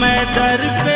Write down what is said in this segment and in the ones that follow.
मैं दर पे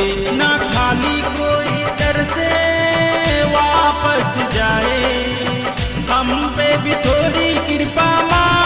भी थोड़ी कृपा माँ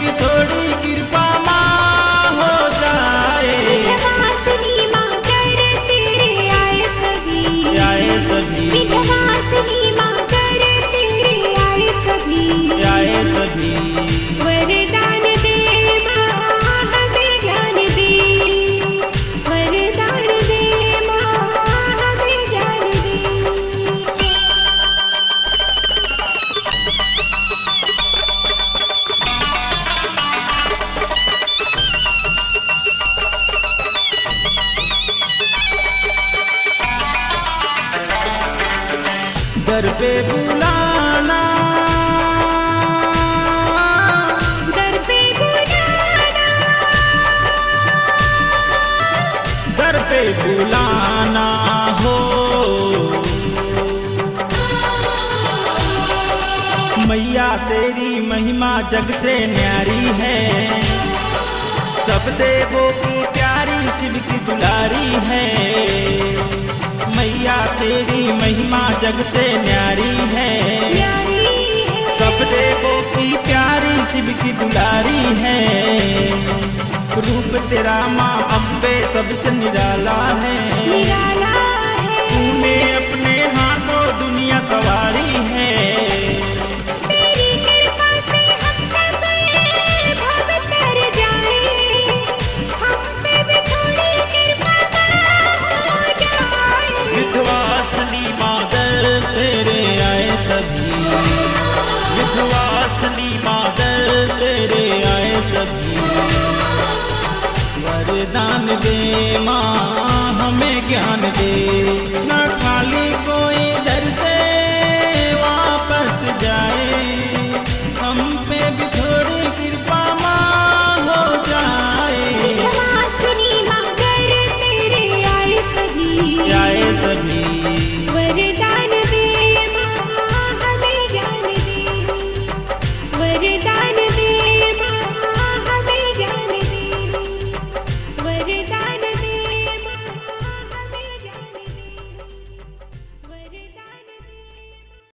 की थोड़ी कृपा तेरी महिमा जग से न्यारी है। सब देवों की प्यारी शिव की दुलारी है। मैया तेरी महिमा जग से न्यारी है। सब देवों की प्यारी शिव की दुलारी है। रूप तेरा माँ अम्बे सबसे निराला है। असली मादर तेरे आए सभी। वरदान दे माँ हमें ज्ञान दे।